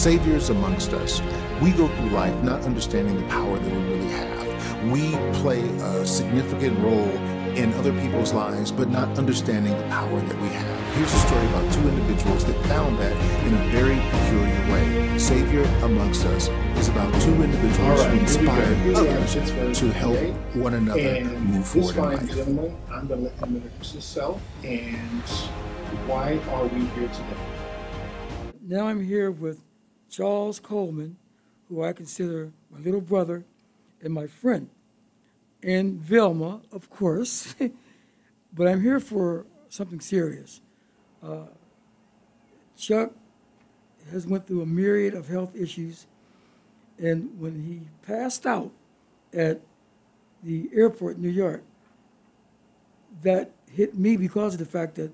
saviors amongst us. We go through life not understanding the power that we really have. We play a significant role in other people's lives, but not understanding the power that we have. Here's a story about two individuals that found that in a very peculiar way. Savior amongst us is about two individuals right, who inspired here we go. others It's to help today. one another And move this forward in fine life. gentleman, I'm going to let him introduce himself and why are we here today? Now I'm here with Charles Coleman, who I consider my little brother and my friend, and Vilma, of course. but I'm here for something serious. Uh, Chuck has went through a myriad of health issues, and when he passed out at the airport in New York, that hit me because of the fact that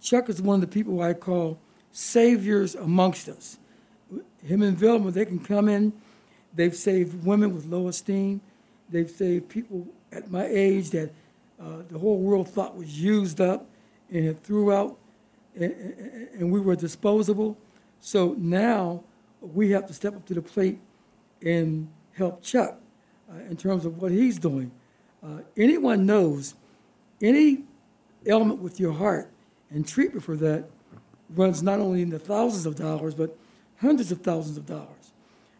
Chuck is one of the people I call saviors amongst us. Him and Vilma, they can come in. They've saved women with low esteem. They've saved people at my age that uh, the whole world thought was used up and it threw out, and, and- we were disposable. So now we have to step up to the plate and help Chuck uh, in terms of what he's doing. Uh, anyone knows any ailment with your heart and treatment for that runs not only in the thousands of dollars, but hundreds of thousands of dollars.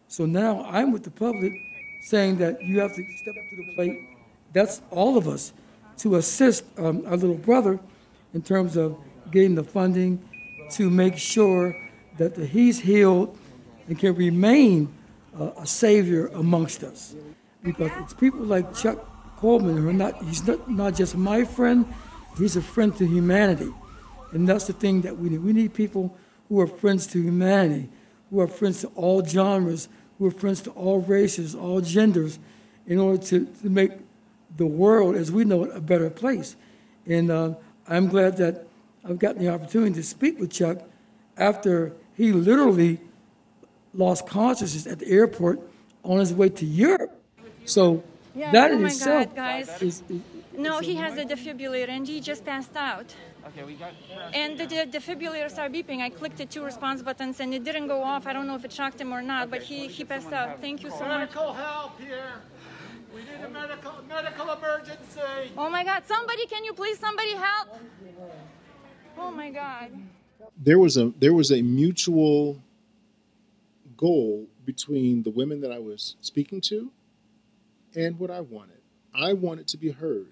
So now I'm with the public saying that you have to step up to the plate. That's all of us to assist um, our little brother in terms of getting the funding to make sure that the, he's healed and can remain uh, a savior amongst us. Because it's people like Chuck Coleman who are not, he's not, not just my friend, he's a friend to humanity. And that's the thing that we need. We need people who are friends to humanity, who are friends to all genres, who are friends to all races, all genders, in order to, to make the world as we know it a better place. And uh, I'm glad that I've gotten the opportunity to speak with Chuck after he literally lost consciousness at the airport on his way to Europe. So Yeah, that oh in my itself God, guys. is, is No, he has a defibrillator and he just passed out. Okay, we got. And the, the defibrillators are beeping. I clicked the two response buttons and it didn't go off. I don't know if it shocked him or not, but he, he passed out. Thank you so much. Medical help here. We need a medical medical emergency. Oh my God, somebody, can you please somebody help? Oh my God. there was a there was a mutual goal between the women that I was speaking to and what I wanted. I wanted to be heard.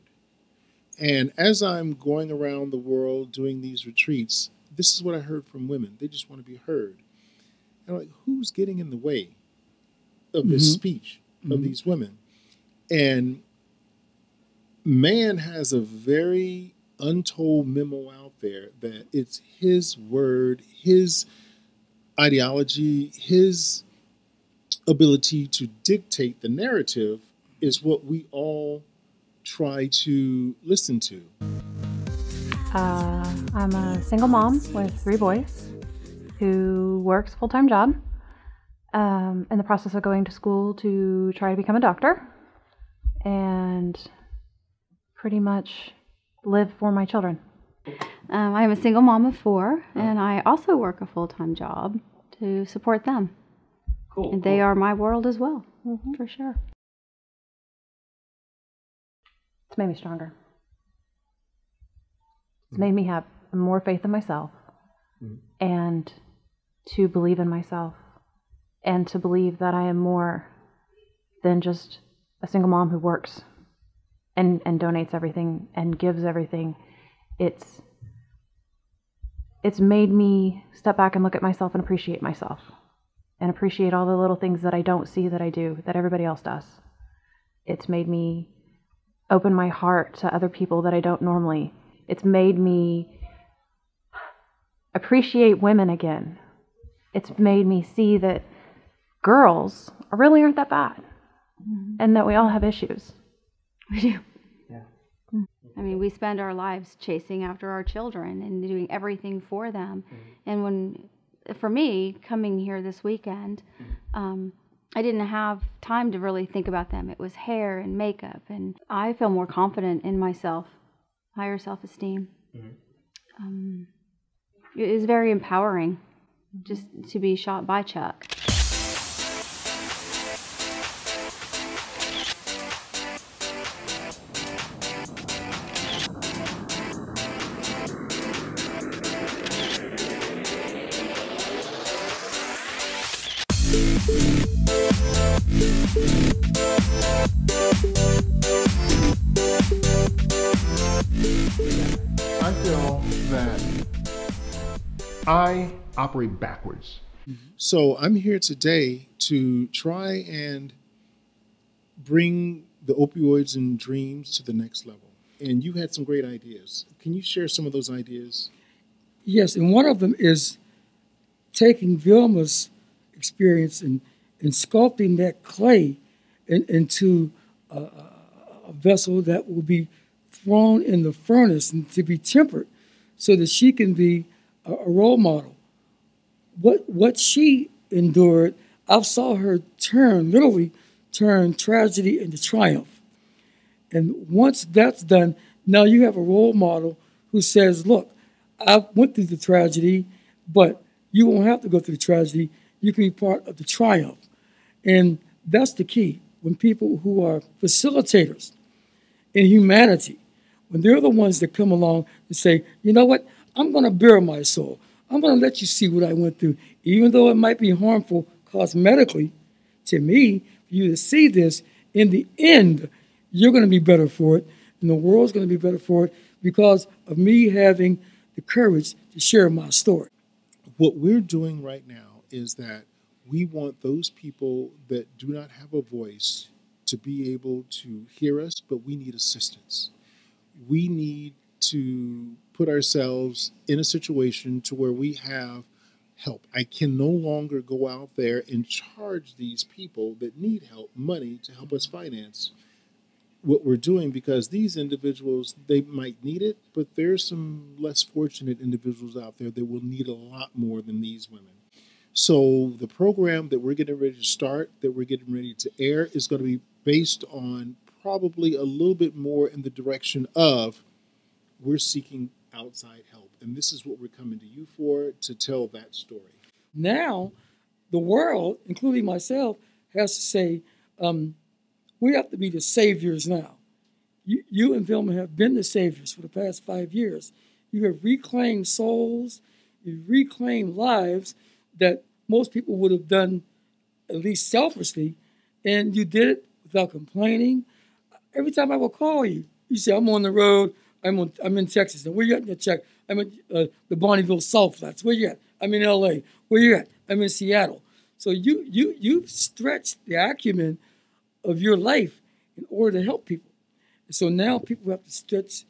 And as I'm going around the world doing these retreats, this is what I heard from women. They just want to be heard. And I'm like, who's getting in the way of this mm-hmm. speech of mm-hmm. these women? And man has a very untold memo out there that it's his word, his ideology, his ability to dictate the narrative is what we all try to listen to. Uh, I'm a single mom with three boys who works full time job. Um, in the process of going to school to try to become a doctor, and pretty much live for my children. Um, I'm a single mom of four, and I also work a full time job to support them. Cool. And they are my world as well, for sure. It's made me stronger. It's made me have more faith in myself mm-hmm. and to believe in myself and to believe that I am more than just a single mom who works and, and donates everything and gives everything. It's it's made me step back and look at myself and appreciate myself and appreciate all the little things that I don't see that I do that everybody else does. It's made me open my heart to other people that I don't normally. It's made me appreciate women again. It's made me see that girls really aren't that bad mm-hmm. and that we all have issues. We do. I mean, we spend our lives chasing after our children and doing everything for them. Mm-hmm. And when, for me, coming here this weekend, mm-hmm. um, I didn't have time to really think about them. It was hair and makeup, and I feel more confident in myself, higher self esteem. Um, it is very empowering just to be shot by Chuck. Operate backwards. So I'm here today to try and bring the opioids and dreams to the next level. And you had some great ideas. Can you share some of those ideas? Yes, and one of them is taking Vilma's experience and, and sculpting that clay in, into a, a vessel that will be thrown in the furnace and to be tempered so that she can be a, a role model. What, what she endured, I saw her turn, literally turn tragedy into triumph. And once that's done, now you have a role model who says, look, I went through the tragedy, but you won't have to go through the tragedy. You can be part of the triumph. And that's the key. When people who are facilitators in humanity, when they're the ones that come along and say, you know what, I'm going to bare my soul. I'm going to let you see what I went through, even though it might be harmful cosmetically to me, for you to see this. In the end, you're going to be better for it, and the world's going to be better for it because of me having the courage to share my story. What we're doing right now is that we want those people that do not have a voice to be able to hear us, but we need assistance. We need to put ourselves in a situation to where we have help. I can no longer go out there and charge these people that need help money to help us finance what we're doing because these individuals they might need it, but there's some less fortunate individuals out there that will need a lot more than these women. So the program that we're getting ready to start, that we're getting ready to air, is going to be based on probably a little bit more in the direction of we're seeking outside help. And this is what we're coming to you for to tell that story. Now, the world, including myself, has to say, um, we have to be the saviors now. You, you and Vilma have been the saviors for the past five years. You have reclaimed souls, you reclaimed lives that most people would have done at least selfishly, and you did it without complaining. Every time I will call you, you say, I'm on the road, I'm, on, I'm in Texas. And where you at in your check? I'm at uh, the Bonneville Salt Flats. Where you at? I'm in LA. Where you at? I'm in Seattle. So you you you've stretched the acumen of your life in order to help people. So now people have to stretch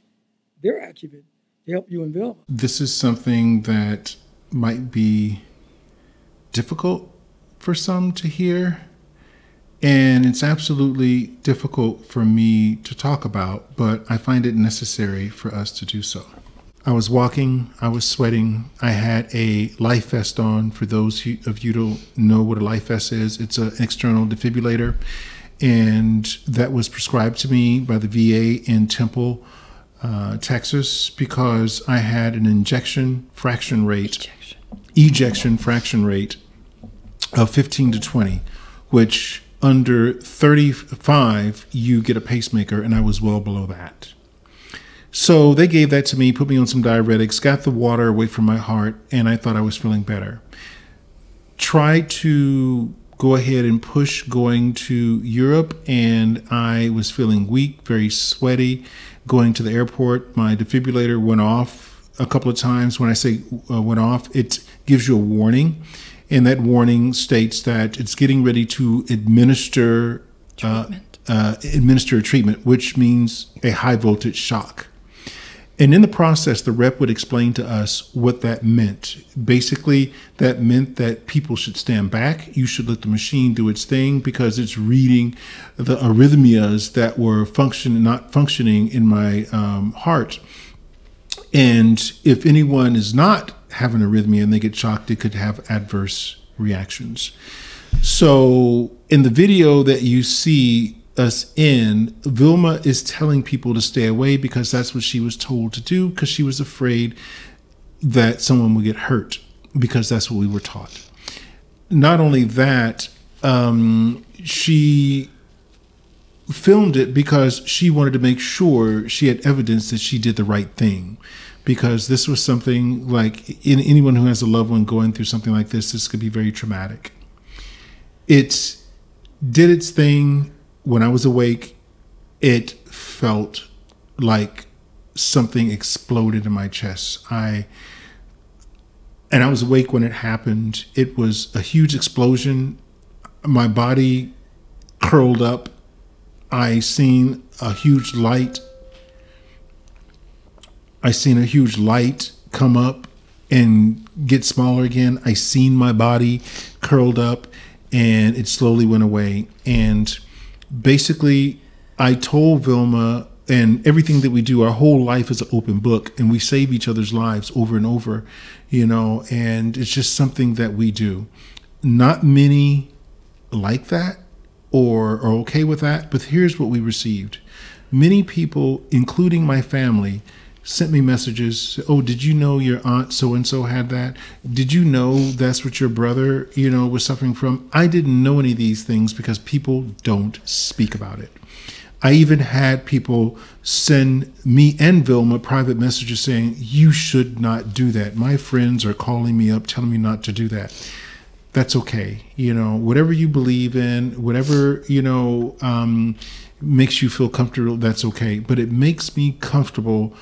their acumen to help you and Vilma. This is something that might be difficult for some to hear. And it's absolutely difficult for me to talk about, but I find it necessary for us to do so. I was walking, I was sweating. I had a life vest on. For those of you who don't know what a life vest is, it's an external defibrillator. And that was prescribed to me by the VA in Temple, uh, Texas, because I had an injection fraction rate, ejection, ejection fraction rate of 15 to 20, which under 35, you get a pacemaker, and I was well below that. So they gave that to me, put me on some diuretics, got the water away from my heart, and I thought I was feeling better. Tried to go ahead and push going to Europe, and I was feeling weak, very sweaty. Going to the airport, my defibrillator went off a couple of times. When I say uh, went off, it gives you a warning and that warning states that it's getting ready to administer uh, uh, administer a treatment, which means a high voltage shock. And in the process, the rep would explain to us what that meant. Basically, that meant that people should stand back. You should let the machine do its thing because it's reading the arrhythmias that were function not functioning in my um, heart. And if anyone is not having arrhythmia and they get shocked, it could have adverse reactions. So, in the video that you see us in, Vilma is telling people to stay away because that's what she was told to do because she was afraid that someone would get hurt. because that's what we were taught. Not only that, um, she filmed it because she wanted to make sure she had evidence that she did the right thing. Because this was something like in anyone who has a loved one going through something like this, this could be very traumatic. It did its thing when I was awake. It felt like something exploded in my chest. I and I was awake when it happened. It was a huge explosion. My body curled up. I seen a huge light. I seen a huge light come up and get smaller again. I seen my body curled up and it slowly went away. And basically, I told Vilma and everything that we do, our whole life is an open book, and we save each other's lives over and over, you know, and it's just something that we do. Not many like that or are okay with that, but here's what we received. Many people, including my family, sent me messages. Oh, did you know your aunt so and so had that? Did you know that's what your brother, you know, was suffering from? I didn't know any of these things because people don't speak about it. I even had people send me and Vilma private messages saying, You should not do that. My friends are calling me up telling me not to do that. That's okay. You know, whatever you believe in, whatever, you know, um, makes you feel comfortable, that's okay. But it makes me comfortable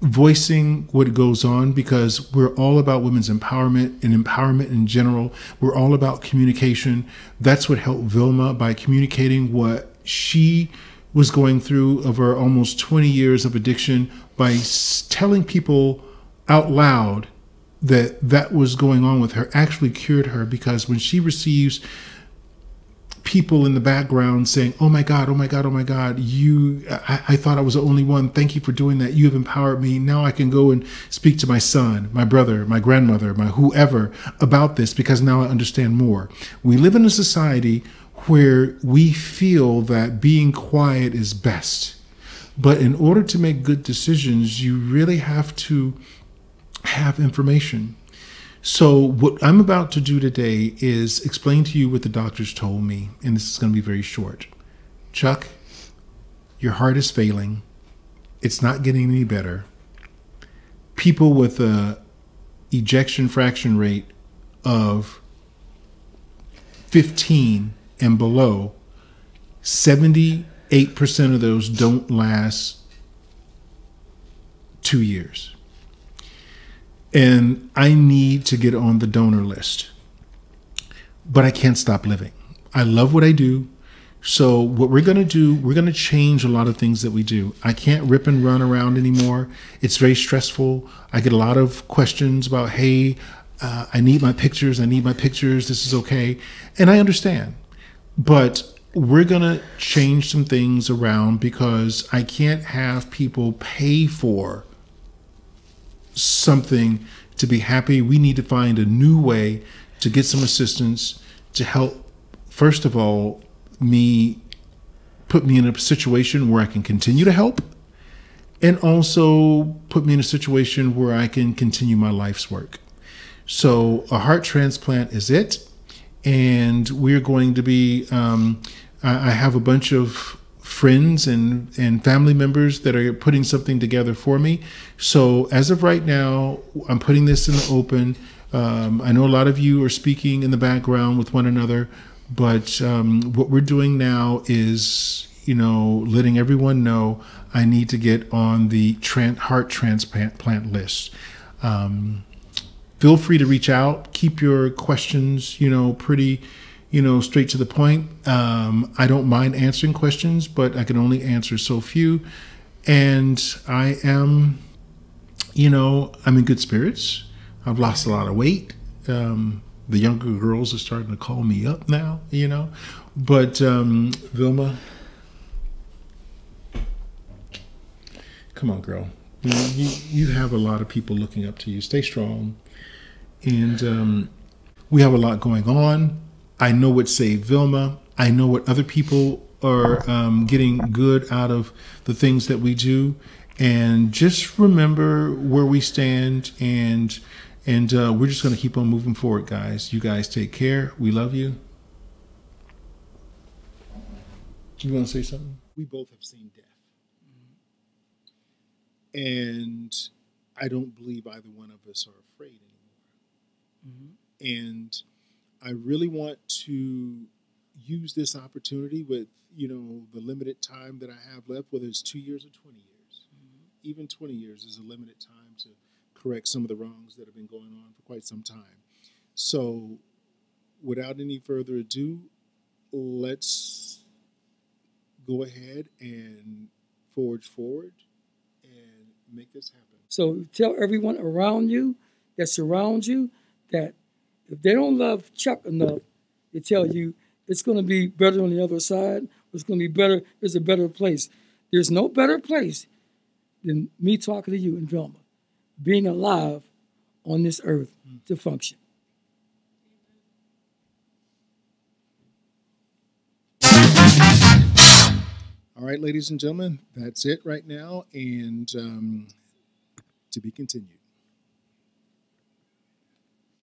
voicing what goes on because we're all about women's empowerment and empowerment in general. We're all about communication. That's what helped Vilma by communicating what she was going through of her almost 20 years of addiction by telling people out loud that that was going on with her actually cured her because when she receives people in the background saying, "Oh my God, oh my God, oh my God, you! I, I, thought I was the only one. Thank you for doing that. You have empowered me. Now I can go and speak to my son, my brother, my grandmother, my whoever about this because now I understand more." We live in a society where we feel that being quiet is best. But in order to make good decisions, you really have to have information. So, what I'm about to do today is explain to you what the doctors told me, and this is going to be very short. Chuck, your heart is failing. It's not getting any better. People with a ejection fraction rate of 15 and below, 78% of those don't last two years. And I need to get on the donor list, but I can't stop living. I love what I do. So, what we're going to do, we're going to change a lot of things that we do. I can't rip and run around anymore. It's very stressful. I get a lot of questions about, hey, uh, I need my pictures. I need my pictures. This is okay. And I understand. But we're going to change some things around because I can't have people pay for something to be happy. We need to find a new way to get some assistance to help, first of all, me put me in a situation where I can continue to help and also put me in a situation where I can continue my life's work. So, a heart transplant is it and we're going to be. Um, I have a bunch of friends and and family members that are putting something together for me. So as of right now, I'm putting this in the open. Um, I know a lot of you are speaking in the background with one another, but um, what we're doing now is, you know, letting everyone know I need to get on the heart transplant plant list. Um, feel free to reach out. Keep your questions, you know, pretty, you know, straight to the point. Um, I don't mind answering questions, but I can only answer so few. And I am, you know, I'm in good spirits. I've lost a lot of weight. Um, the younger girls are starting to call me up now, you know. But um, Vilma, come on, girl. You, you have a lot of people looking up to you. Stay strong and um, we have a lot going on. I know what saved Vilma. I know what other people are um, getting good out of the things that we do. And just remember where we stand and And uh, we're just going to keep on moving forward, guys. You guys take care. We love you. You want to say something? We both have seen death. And I don't believe either one of us are afraid anymore. And I really want to use this opportunity with, you know, the limited time that I have left, whether it's two years or 20 years. Mm-hmm. Even 20 years is a limited time to correct some of the wrongs that have been going on for quite some time. So, without any further ado, let's go ahead and forge forward and make this happen. So tell everyone around you that surrounds you that if they don't love Chuck enough, they tell you it's going to be better on the other side. It's going to be better. It's a better place. There's no better place than me talking to you in Vilma, being alive on this earth to function. All right, ladies and gentlemen, that's it right now, and um, to be continued.